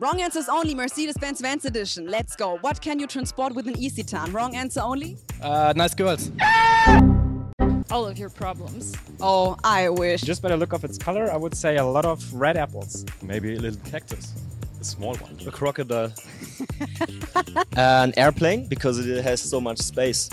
Wrong answers only Mercedes-Benz Vans Edition. Let's go. What can you transport with an eCitan? Wrong answer only? Uh, nice girls. All of your problems. Oh, I wish. Just by the look of its color, I would say a lot of red apples. Maybe a little cactus. A small one. A crocodile. An airplane because it has so much space.